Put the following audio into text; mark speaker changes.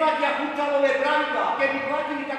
Speaker 1: Tu neplatia futsalové pravidlá. Keby platili, tak